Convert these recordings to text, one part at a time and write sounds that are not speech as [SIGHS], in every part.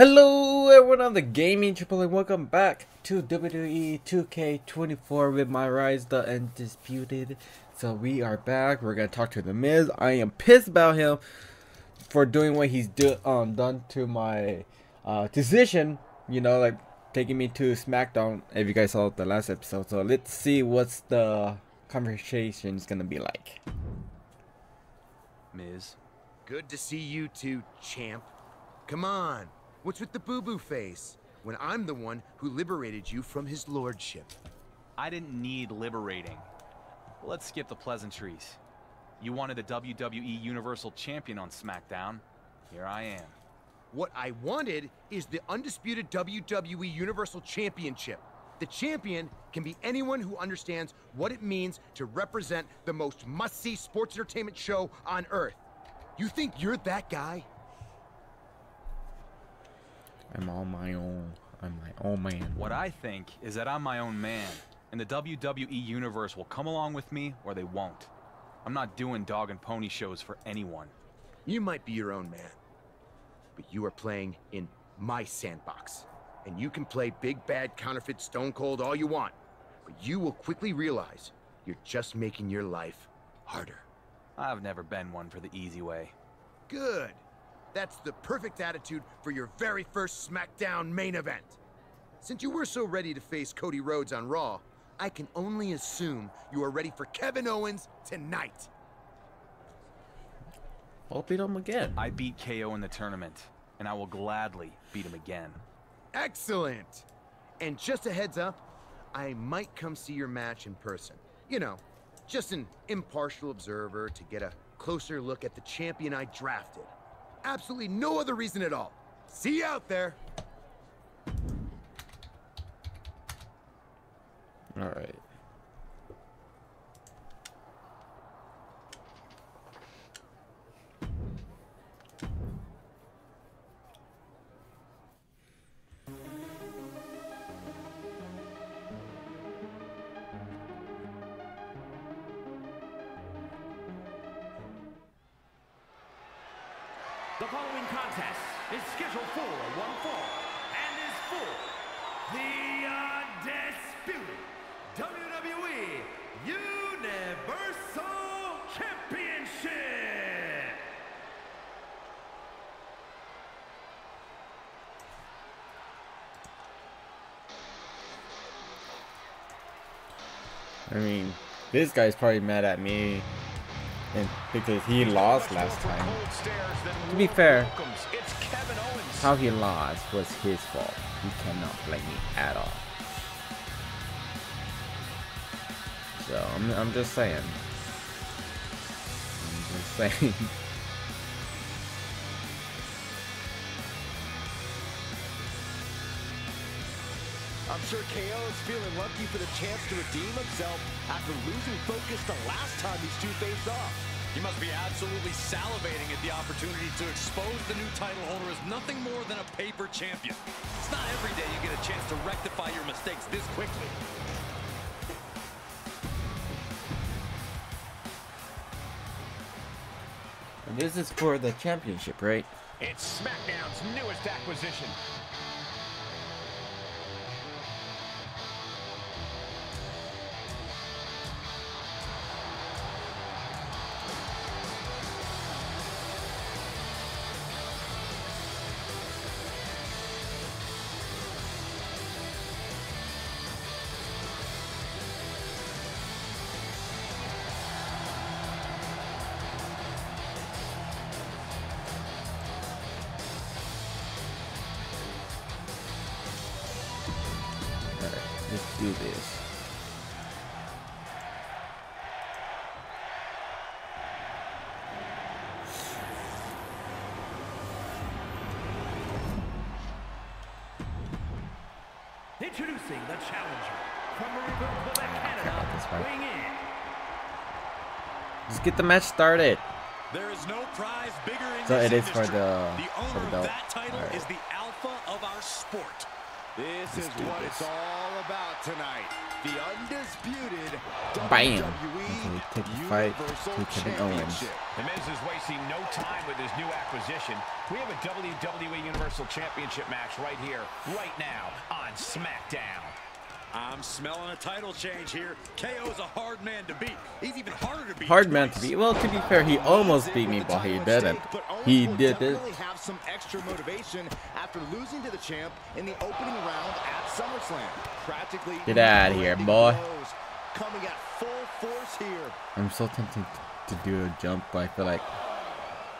Hello everyone on the gaming triple and welcome back to WWE 2K24 with my Rise the Undisputed. So we are back. We're gonna talk to the Miz. I am pissed about him for doing what he's do um done to my uh decision. You know, like taking me to SmackDown. If you guys saw the last episode, so let's see what's the conversation is gonna be like. Miz. Good to see you too, champ. Come on, what's with the boo-boo face? When I'm the one who liberated you from his lordship. I didn't need liberating. Let's skip the pleasantries. You wanted the WWE Universal Champion on SmackDown. Here I am. What I wanted is the undisputed WWE Universal Championship. The champion can be anyone who understands what it means to represent the most must-see sports entertainment show on Earth. You think you're that guy? I'm on my own. I'm my own man. What I think is that I'm my own man, and the WWE Universe will come along with me or they won't. I'm not doing dog and pony shows for anyone. You might be your own man, but you are playing in my sandbox. And you can play big bad counterfeit Stone Cold all you want, but you will quickly realize you're just making your life harder. I've never been one for the easy way. Good. That's the perfect attitude for your very first SmackDown main event. Since you were so ready to face Cody Rhodes on Raw, I can only assume you are ready for Kevin Owens tonight. I'll beat him again. I beat KO in the tournament, and I will gladly beat him again. Excellent! And just a heads up, I might come see your match in person. You know, just an impartial observer to get a closer look at the champion I drafted. Absolutely no other reason at all. See you out there! Alright. The this guy's probably mad at me and because he lost last time. To be fair, how he lost was his fault. He cannot blame me at all. So I'm, I'm just saying. I'm just [LAUGHS] saying. Sure KO is feeling lucky for the chance to redeem himself after losing focus the last time these two faced off. He must be absolutely salivating at the opportunity to expose the new title holder as nothing more than a paper champion. It's not every day you get a chance to rectify your mistakes this quickly. And this is for the championship, right? It's SmackDown's newest acquisition. Let's do this. Introducing the challenger from Marieville, Canada, weighing in Let's get the match started. There is no prize bigger in So this it is for industry. the- the for owner the of that title Alright. is the alpha of our sport. This Let's is what this. it's all about tonight. The undisputed Bam. WWE Okay, take the fight to Kevin Owens. Championship. The Miz is wasting no time with his new acquisition. We have a WWE Universal Championship match right here, right now on SmackDown. I'm smelling a title change here. KO's a hard man to beat. He's even harder to beat. Hard man to beat. Well, to be fair, he almost beat me, but he didn't. stake, but Owens He did it. have some extra motivation after losing to the champ in the opening round at SummerSlam. Practically Get outta here, boy. Coming at full force here. I'm so tempted to do a jump, but I feel like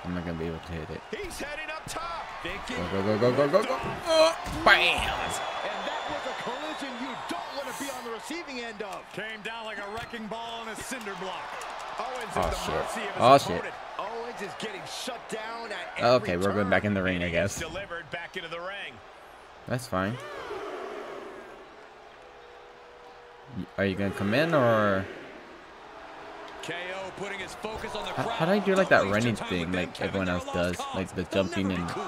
I'm not gonna be able to hit it. He's heading up top. Go go go go go go go! Oh, bam! And that was a collision you receiving end of. Came down like a wrecking ball on a cinder block. Owens Oh, at the shit. mercy of his Oh, shit. opponent. Owens is getting shut down at every Okay, we're going back in the ring, I And he gets guess. Delivered back into the ring. That's fine. Are you gonna come in or? KO putting his focus on the How, crowd. how do I do like that Don't waste your running thing like everyone else does? Like the jumping and cool.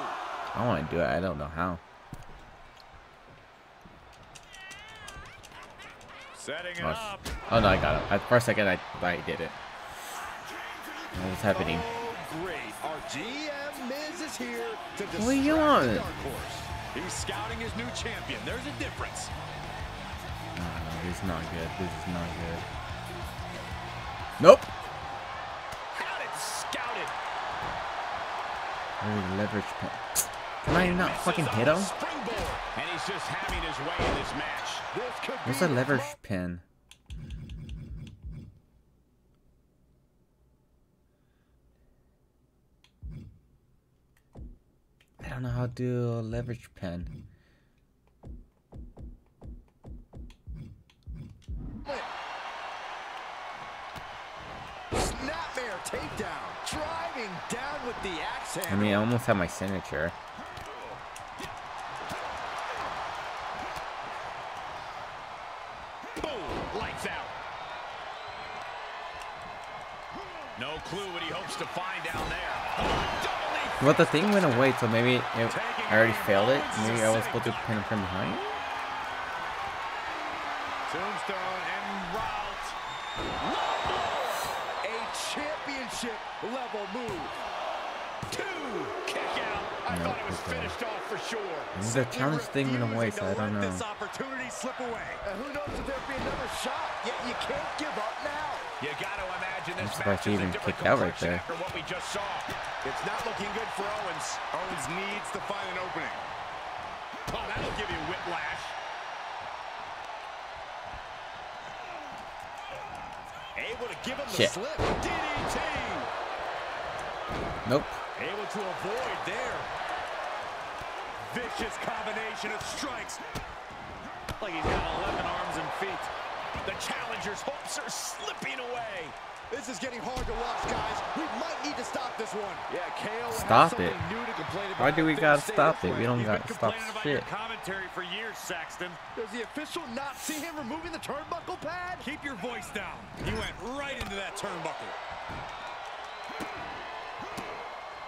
I want to do it. I don't know how. Setting it Oh, up. oh no, I got it. At first second, I I did it. What's happening? Oh, great. Our GM Miz is here to What are you on? the dark horse. He's scouting his new champion. There's a difference. No, this is not good. This is not good. Nope. Had it scouted. Leverage. Can I not fucking hit him? Springboard. And he's just having his way in this match. What's a leverage pin? I don't know how to do a leverage pin. Snapmare takedown. Driving down with the axe I mean, I almost have my signature. Boom. Lights out. No clue what he hopes to find down there. Double But the thing went away, so maybe it, I already failed it. Maybe I was supposed to pin him from behind. Tombstone en route. A championship level move. Two. Kick out. I Nope, thought it was okay. finished off for sure. Maybe the challenge thing went away, so I don't know. This opportunity slip away. And who knows if there'll be another shot? Yet you can't give up now. You got to imagine this surprised match he even kicked out right there. after what we just saw. It's not looking good for Owens. Owens needs to find an opening. Oh, that'll give you whiplash. Able to give him the slip. DDT. Nope. Able to avoid there. Vicious combination of strikes. Like he's got 11 arms and feet. The challenger's hopes are slipping away. This is getting hard to watch, guys. We might need to stop this one. Yeah, KO Stop it. new to complain about Why do we gotta stop it? We don't gotta stop shit. your commentary for years, Saxton. Does the official not see him removing the turnbuckle pad? Keep your voice down. He went right into that turnbuckle.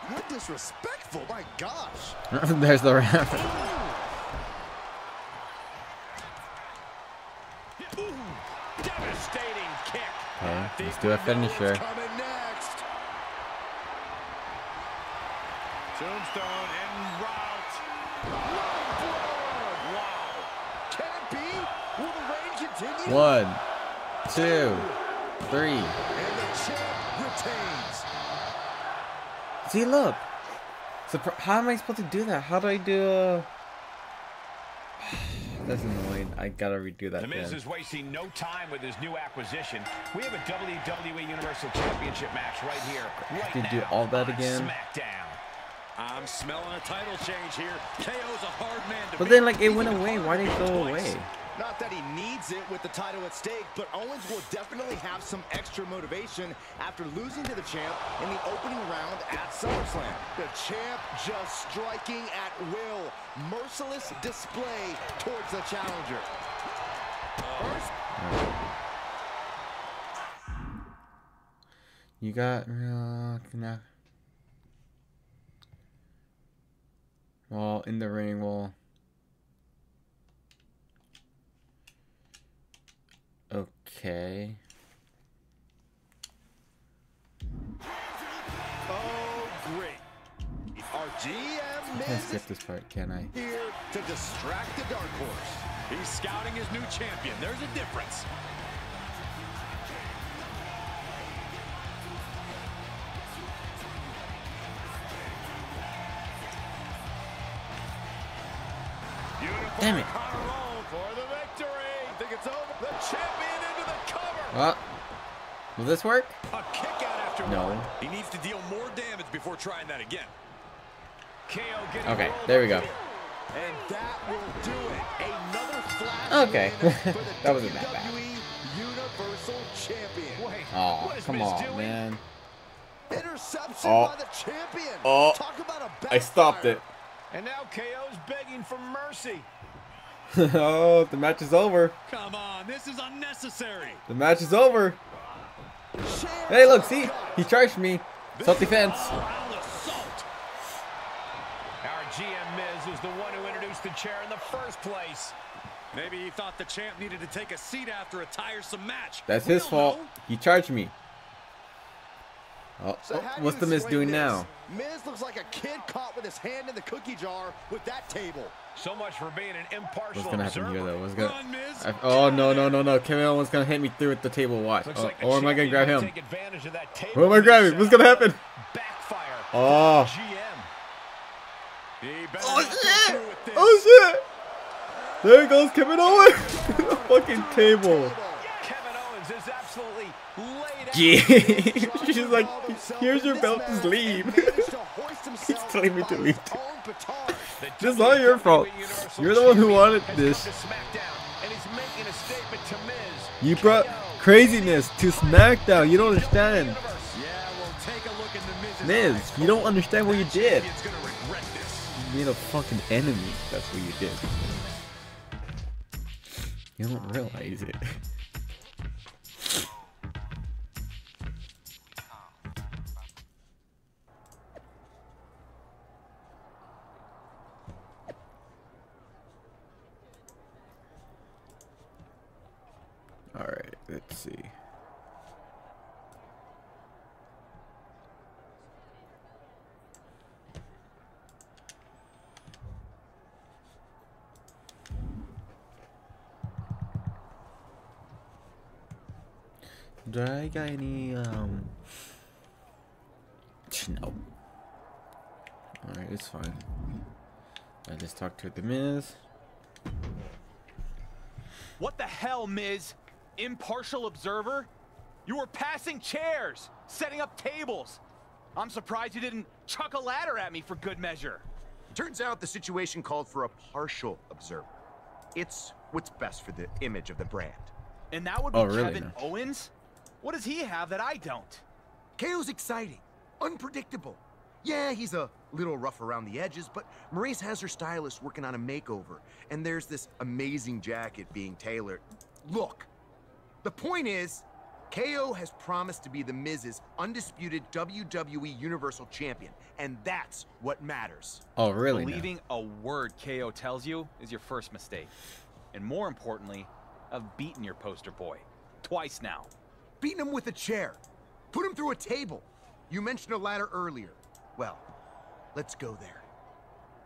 How disrespectful, my gosh. [LAUGHS] There's the ref. Devastating kick. Okay, let's do a we know what's finisher. Tombstone en route. Wow. Can it be? Will the reign continue? One, two, three. And the champ retains. See, look. Surpri- how am I supposed to do that? How do I do a... [SIGHS] That's annoying. I gotta redo that The Miz then. is wasting no time with his new acquisition. We have a WWE Universal Championship match right here, right now do all that again? SmackDown. I'm smelling a title change here. KO's a hard man But then, like, it went away. Why did it go away? Not that he needs it with the title at stake, but Owens will definitely have some extra motivation after losing to the champ in the opening round at SummerSlam. The champ just striking at will. Merciless display towards the challenger. First, You got... Uh, nah. Well, in the ring, well... Okay. Oh, great. Our GM I can't skip this part, can I? Here to distract the dark horse. He's scouting his new champion. There's a difference. Will this work? A kick out after No. one. He needs to deal more damage before trying that again. KO Okay, there we go. And that will do it. Another Okay. win for [LAUGHS] the That wasn't that bad. Universal Champion. Wait, Oh, come Miz on, doing? man. Interception Oh. by the champion. Oh. Talk about a I stopped it. And now KO's begging for mercy. [LAUGHS] oh, the match is over. Come on, this is unnecessary. The match is over. Hey, look, see? He charged me. Self-defense. Our GM Miz was the one who introduced the chair in the first place. Maybe he thought the champ needed to take a seat after a tiresome match. That's his fault. He charged me. Oh, So oh, what's the Miz doing this? now? Miz looks like a kid caught with his hand in the cookie jar with that table. So much for being an impartial What's gonna happen observer. here, though? What's gonna? Run, Miz. I- oh no no no no! Kevin Owens gonna hit me through with the table. Watch. Looks Oh, like or am I gonna grab him? Take advantage of that table Who am I grabbing? What's gonna happen? Backfire. Oh. GM. He Oh shit! through with. Oh shit! There goes Kevin Owens. the [LAUGHS] fucking table. Kevin Owens is absolutely laid out. [LAUGHS] Yeah. She's like, here's your belt. Just leave. [LAUGHS] He's telling me to leave. This is all your fault. You're the one who wanted this. You brought craziness to SmackDown. You don't understand. Miz, you don't understand what you did. You made a fucking enemy. That's what you did. You don't realize it. [LAUGHS] let's see. Do I got any, um... [SIGHS] No. Alright, it's fine. I just talked to the Miz. What the hell, Miz? Impartial observer? You were passing chairs, setting up tables. I'm surprised you didn't chuck a ladder at me for good measure. Turns out the situation called for a partial observer. It's what's best for the image of the brand. And that would be Oh, really Kevin now? Owens? What does he have that I don't? KO's exciting, unpredictable. Yeah, he's a little rough around the edges, but Maryse has her stylist working on a makeover, and there's this amazing jacket being tailored. Look, the point is, KO has promised to be the Miz's undisputed WWE Universal Champion, and that's what matters. Oh, really? now? Believing a word KO tells you is your first mistake. And more importantly, I've beaten your poster boy. Twice now. Beating him with a chair. Put him through a table. You mentioned a ladder earlier. Well, let's go there.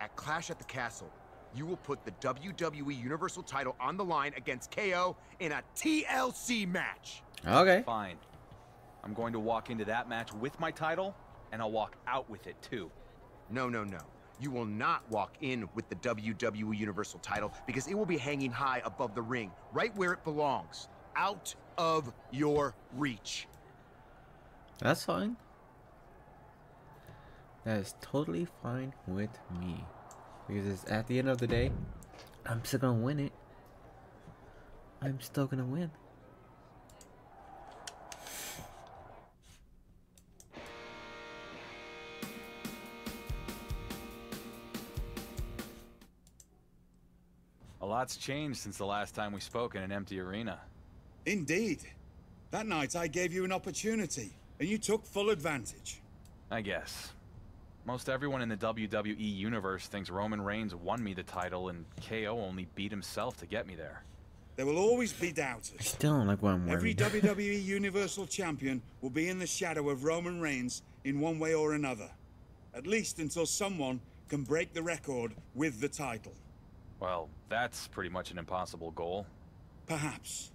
At Clash at the Castle, you will put the WWE Universal title on the line against KO in a TLC match. Okay. Fine. I'm going to walk into that match with my title, and I'll walk out with it too. No, no, no. You will not walk in with the WWE Universal title because it will be hanging high above the ring, right where it belongs, out of your reach. That's fine. That is totally fine with me. Because it's at the end of the day, I'm still gonna win it. I'm still gonna win. A lot's changed since the last time we spoke in an empty arena. Indeed. That night I gave you an opportunity, and you took full advantage. I guess. Most everyone in the WWE universe thinks Roman Reigns won me the title and KO only beat himself to get me there. There will always be I doubters. still don't like what I'm wearing. Every. WWE Universal Champion will be in the shadow of Roman Reigns in one way or another. At least until someone can break the record with the title. Well, that's pretty much an impossible goal. Perhaps.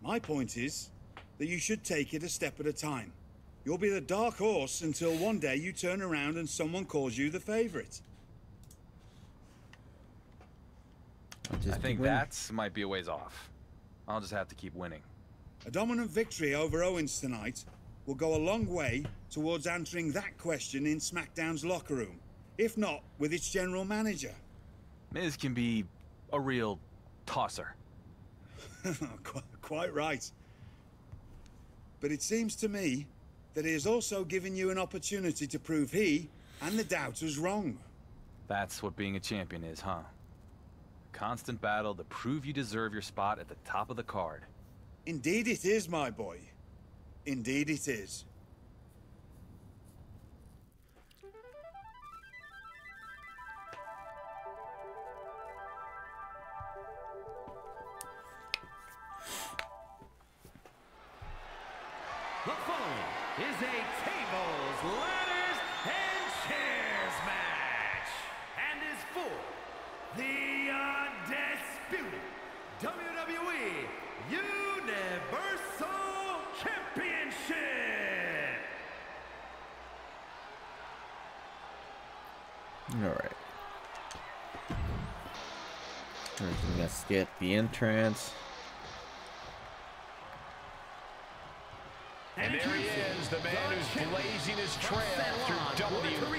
My point is that you should take it a step at a time. You'll be the dark horse until one day you turn around and someone calls you the favorite. I'll just I think that might be a ways off. I'll just have to keep winning. A dominant victory over Owens tonight will go a long way towards answering that question in SmackDown's locker room, if not with its general manager. Miz can be a real tosser. [LAUGHS] Qu- Quite right. But it seems to me that he has also given you an opportunity to prove he and the doubters wrong. That's what being a champion is, huh? Constant battle to prove you deserve your spot at the top of the card. Indeed it is, my boy. Indeed it is. Gonna the entrance. And there he is, the man who's blazing his trail through WWE.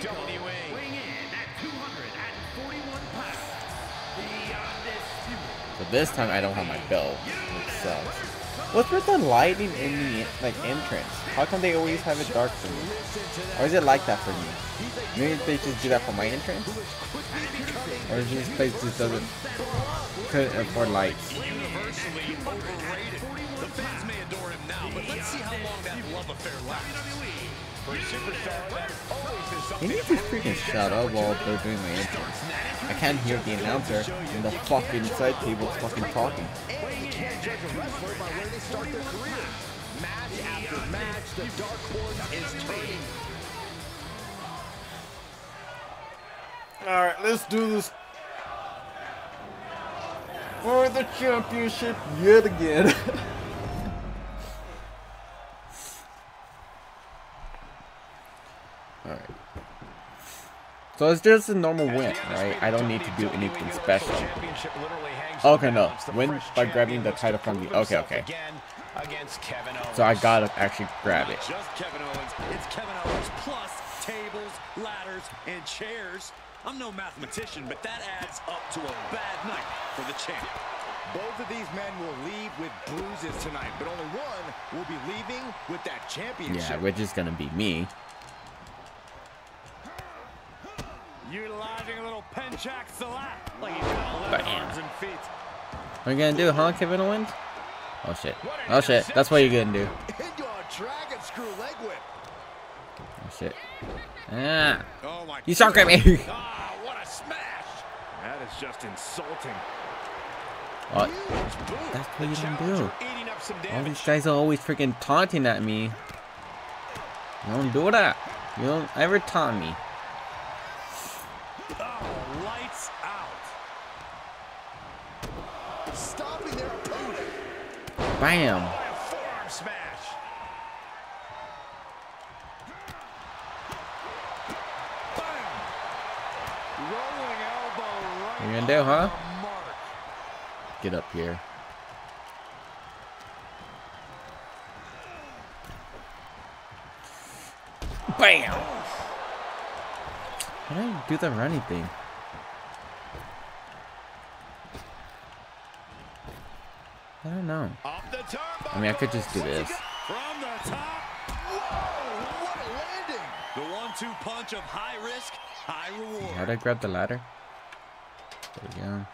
Weighing in at 241 pounds, the undisputed So this time I don't have my belt, which sucks. What's with the lighting in the like entrance? How come they always have it dark for me? Or is it like that for me? Maybe they just do that for my entrance? Or is this place just doesn't couldn't afford lights? The fans may adore him now, but let's see how long that love affair lasts. For a superstar, that always is You something need to freaking shut up while they're doing my entrance. I can't hear the announcer and the fucking side table's fucking talking. A. Match after match, the dark horse is. Alright, let's do this. For the championship yet again. [LAUGHS] Alright. So it's just a normal win, right? I don't need to do anything special. Championship literally hangs Okay, no. Win by grabbing the title from the- okay, okay. Against Kevin Owens. So I gotta actually grab it. Just Kevin Owens, it's Kevin Owens plus tables, ladders, and chairs. I'm no mathematician, but that adds up to a bad night for the champ. Both of these men will leave with bruises tonight, but only one will be leaving with that championship. Yeah, which is gonna be me. Utilizing a little pencak silat. Like he's got left arms and feet. What are you gonna do, huh, Kevin Owens? Oh shit. Oh shit. That's what you're gonna do. Dragon screw leg whip. Oh shit. Ah. Oh You suck at me. [LAUGHS] Ah, what a smash! That is just insulting. What? Huge. That's what you Challenger do. All these guys are always freaking taunting at me. You don't do that. You don't ever taunt me. Right What you gonna do, huh? Get up here. Bam! How do I do the running thing? I don't know. Up the turnbuckle. I mean, I could just do this. From the top. Whoa, what a landing. The one-two punch of high risk, high reward. How'd I grab the ladder? There we go.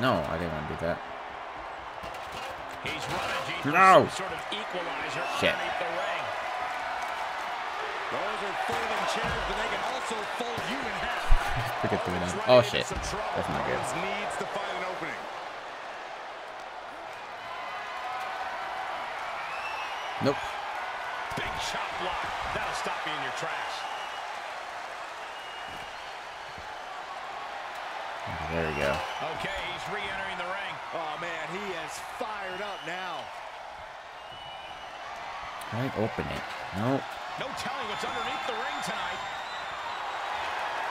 No, I didn't want to do that. He's running. No. Sort of equalizer Shit. Underneath the ring. Those are folding chairs, but they can also fold you in half. [LAUGHS] Forget the Owens Oh shit. That's not good. Needs to find an opening. Nope. Big chop block. That'll stop you in your tracks. There we go. Okay, he's re-entering the ring. Oh, man, he is fired up now. Right, open it. Nope. No telling what's underneath the ring tonight.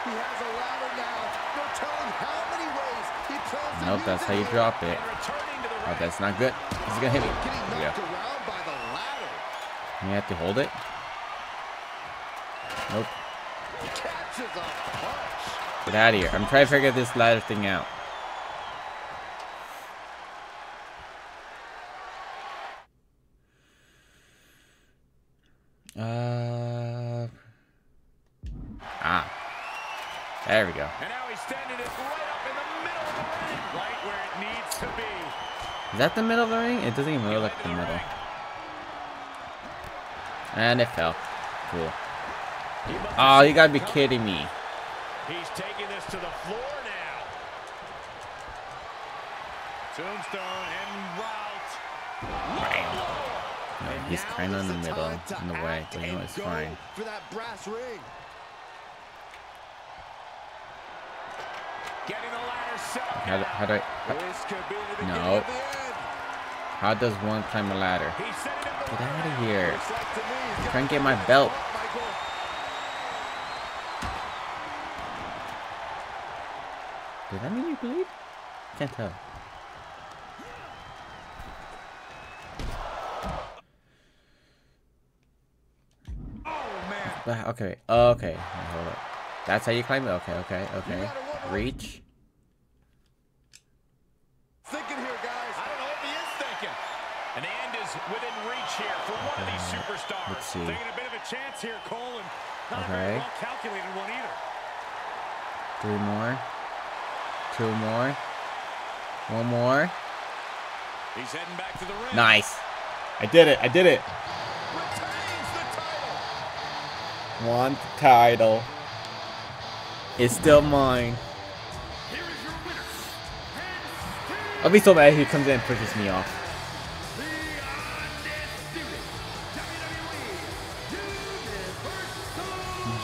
He has a ladder now. No telling how many ways he plans to Nope, that's how you drop it. And returning to the Oh, that's not good. He's gonna hit me. Getting There we go. around by the ladder. You have to hold it. Nope. Catches. Get out of here. I'm trying to figure this ladder thing out. Uh. Ah. There we go. And now he's standing it right up in the middle of the ring. Right where it needs to be. Is that the middle of the ring? It doesn't even look like the middle. And it fell. Cool. He must oh, have Oh, you gotta be kidding me. He's taking this to the floor now. Tombstone en route. No, he's kind of in the the middle, in the way, but you know it's fine. For that brass ring. Getting the ladder set up How do, how do I? How, This could be the No. of the end. how does one climb a ladder? He's setting up the Get out of here. Looks like to me he's got Try and get my belt. Does that mean you bleed? Can't tell. Oh, man. Okay. Okay. Hold up. That's how you climb it. Okay. Okay. Okay. Reach. Thinking here, guys. I don't know if he is thinking. And the end is within reach here for one of these superstars. let's see. Taking a bit of a chance here, Cole, and not a Okay. very well calculated one either. Three more. Two more. One more. He's heading back to the ring. Nice. I did it. I did it. Retains the title. One title. It's still mine. I'll be so mad if he comes in and pushes me off.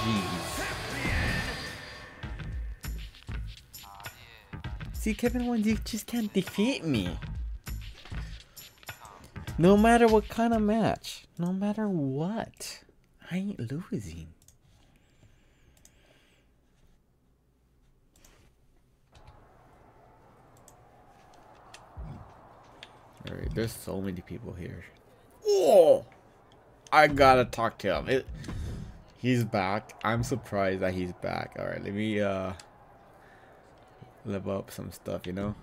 Jeez. See, Kevin Owens, you just can't defeat me. No matter what kind of match. No matter what. I ain't losing. Alright, there's so many people here. Oh! I gotta talk to him. It, he's back. I'm surprised that he's back. Alright, let me, uh live up some stuff, you know?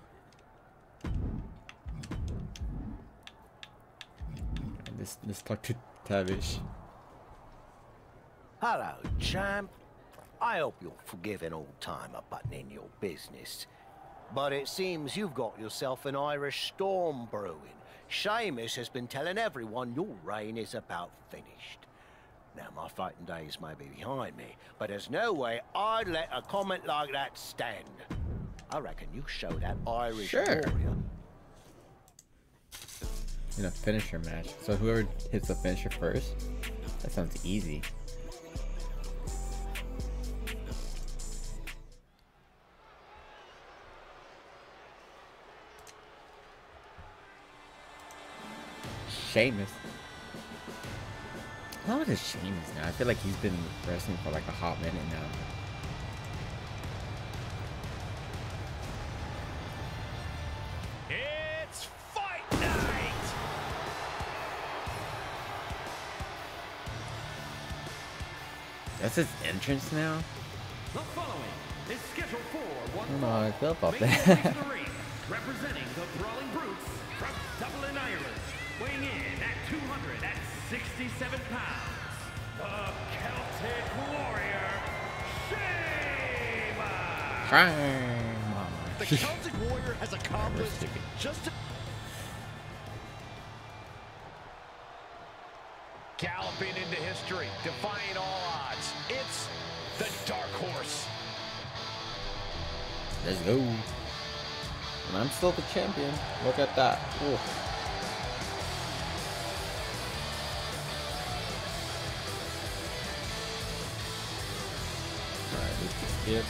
Let's, let's talk to Tavish. Hello, champ. I hope you'll forgive an old timer butting in your business. But it seems you've got yourself an Irish storm brewing. Sheamus has been telling everyone your reign is about finished. Now, my fighting days may be behind me, but there's no way I'd let a comment like that stand. I reckon you show that Irish Sure. warrior In a finisher match. So whoever hits the finisher first? That sounds easy. Sheamus. How old is Sheamus now? I feel like he's been wrestling for like a hot minute now. It's fight night! That's his entrance now? The following is scheduled for one know how I feel about Making his way to that. [LAUGHS] representing the Brawling Brutes from Dublin, Ireland, weighing in at 267 pounds, the Celtic Warrior, Sheamus! The Celtic Warrior has accomplished just a Galloping into history, defying all odds. It's the Dark Horse. Let's go. And I'm still the champion. Look at that. Ooh. Shit.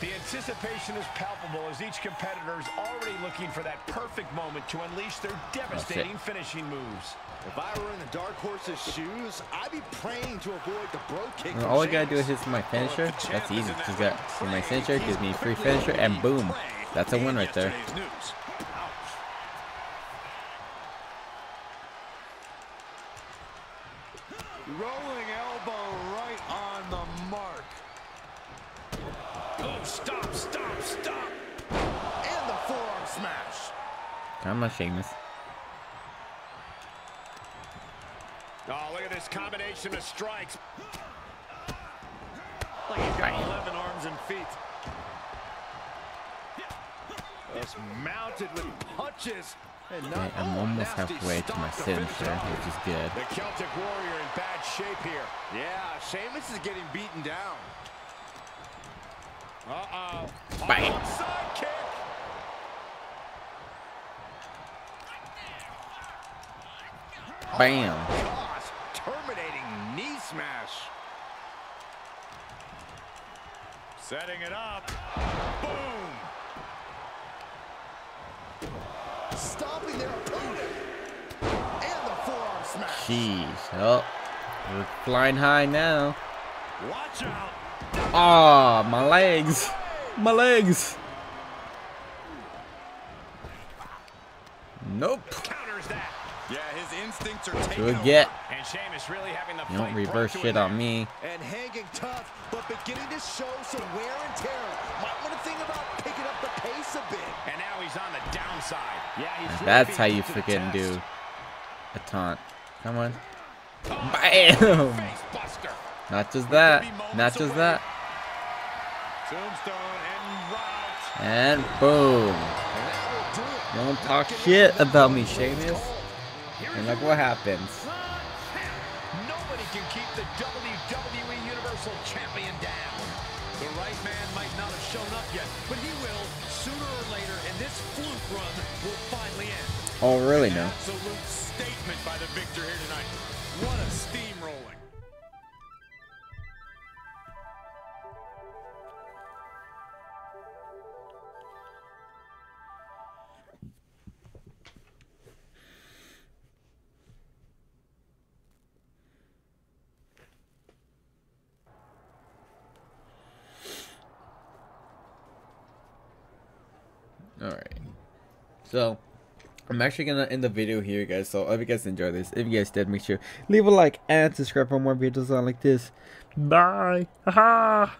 The anticipation is palpable as each competitor is already looking for that perfect moment to unleash their devastating finishing moves. If I were in the Dark Horse's shoes, I'd be praying to avoid the brogue kick. And from all I gotta do is Sheamus. hit my finisher. That's easy. Just got for my finisher gives me free finisher and boom. That's a win right there. Yesterday's news. Rolling elbow right on the mark. Oh, stop, stop, stop. And the forearm smash. Come on, Sheamus. Oh, look at this combination of strikes. Like he's got 11 arms and feet. Just mounted with punches. And Okay, I'm almost halfway to my stop to finish finisher, it off. which is good. The Celtic Warrior in bad shape here. Yeah, Sheamus is getting beaten down. Uh-oh. Bang. Oh, side kick. Bam. Gosh, terminating knee smash. Setting it up. Boom. Stopping their opponent. And the forearm smash. Jeez. Oh, we're flying high now. Watch out. Ah, my legs. My legs. Nope. Counters that. Yeah, his instincts are taking Good get. And Sheamus really having the You don't reverse shit on me. And hanging tough, but beginning to show some wear and tear. Might want to think about picking up the pace a bit. And now he's on the downside. Yeah, he's really That's how you freaking do a taunt. Come on. Bam. Buster. Not just that. Not just that. Tombstone and boom. And that will do it. Don't talk shit about me, Sheamus. And look what happens. Nobody can keep the WWE Universal Champion down. The right man might not have shown up yet, but he will sooner or later, and this fluke run will finally end. Oh, really? No. Absolute statement by the victor here tonight. Alright. So, I'm actually gonna end the video here, guys. So, if you guys enjoyed this, if you guys did, make sure leave a like and subscribe for more videos like this. Bye. Haha.